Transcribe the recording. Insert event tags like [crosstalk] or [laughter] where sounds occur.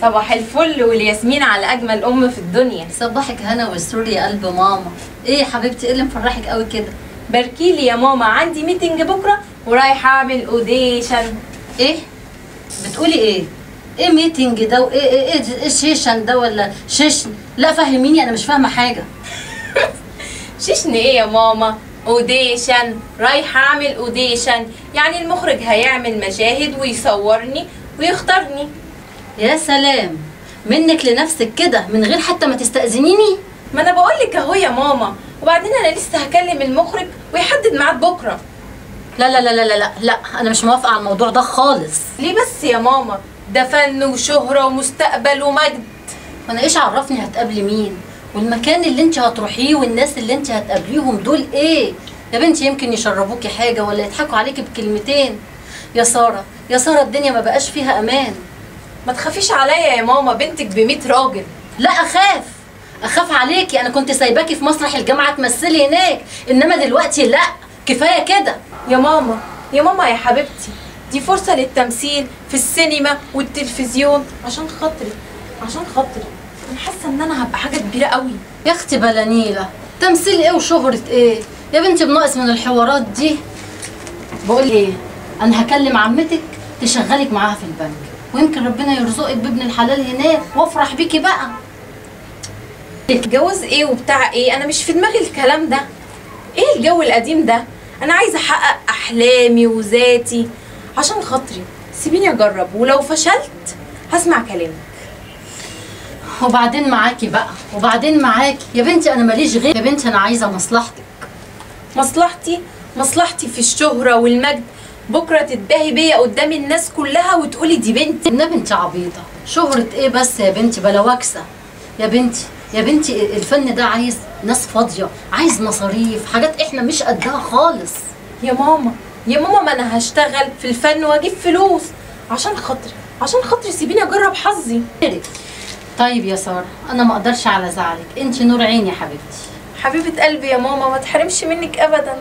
صباح الفل والياسمين على أجمل أم في الدنيا. صباحك هنا والسرور يا قلب ماما. إيه يا حبيبتي إيه اللي مفرحك قوي كده؟ باركيلي يا ماما عندي meeting بكرة ورايحه أعمل audition إيه؟ بتقولي إيه؟ إيه meeting ده؟ وإيه إيه إيه, إيه شيشن ده ولا شيشن لا فهميني أنا مش فاهمة حاجة. [laughs] شيشن إيه يا ماما؟ audition رايحه أعمل audition يعني المخرج هيعمل مشاهد ويصورني ويختارني. يا سلام. منك لنفسك كده من غير حتى ما تستأذنيني؟ ما أنا بقول لك أهو يا ماما. وبعدين أنا لسه هكلم المخرج ويحدد ميعاد بكرة. لا لا لا لا لا لا أنا مش موافقة على الموضوع ده خالص. ليه بس يا ماما؟ ده فن وشهرة ومستقبل ومجد. وأنا إيش عرفني هتقابلي مين؟ والمكان اللي أنت هتروحيه والناس اللي أنت هتقابليهم دول إيه؟ يا بنتي يمكن يشربوكي حاجة ولا يضحكوا عليكي بكلمتين. يا سارة يا سارة الدنيا ما بقاش فيها أمان. ما تخافيش عليا يا ماما بنتك ب راجل. لا أخاف. أخاف عليكي. أنا كنت سايباكي في مسرح الجامعة تمثلي هناك. إنما دلوقتي لا. كفاية كده. يا ماما يا ماما يا حبيبتي دي فرصة للتمثيل في السينما والتلفزيون عشان خاطري عشان خاطري. أنا حاسة إن أنا هبقى حاجة كبيرة قوي. يا أختي بلانيلة تمثيل إيه وشهرة إيه؟ يا بنتي بناقص من الحوارات دي. بقول إيه؟ أنا هكلم عمتك تشغلك معاها في البنك. ويمكن ربنا يرزقك بابن الحلال هناك وافرح بيكي بقى. الجواز إيه وبتاع إيه؟ أنا مش في دماغي الكلام ده. إيه الجو القديم ده؟ أنا عايزة أحقق أحلامي وذاتي. عشان خاطري. سيبيني أجرب. ولو فشلت هسمع كلامك. وبعدين معاكي بقى. وبعدين معاكي يا بنتي أنا ماليش غير يا بنتي أنا عايزة مصلحتك. مصلحتي؟ مصلحتي في الشهرة والمجد. بكرة تتباهي بيا قدام الناس كلها وتقولي دي بنتي. النبي انت عبيطة. شهرة إيه بس يا بنتي؟ بلا وكسه يا بنتي يا بنتي الفن ده عايز ناس فاضية عايز مصاريف حاجات إحنا مش قدها خالص. يا ماما يا ماما ما أنا هشتغل في الفن وأجيب فلوس. عشان خاطري عشان خاطري سيبيني أجرب حظي. طيب يا سارة أنا ما أقدرش على زعلك. انت نور عيني يا حبيبتي. حبيبة قلبي يا ماما ما تحرمش منك ابدا.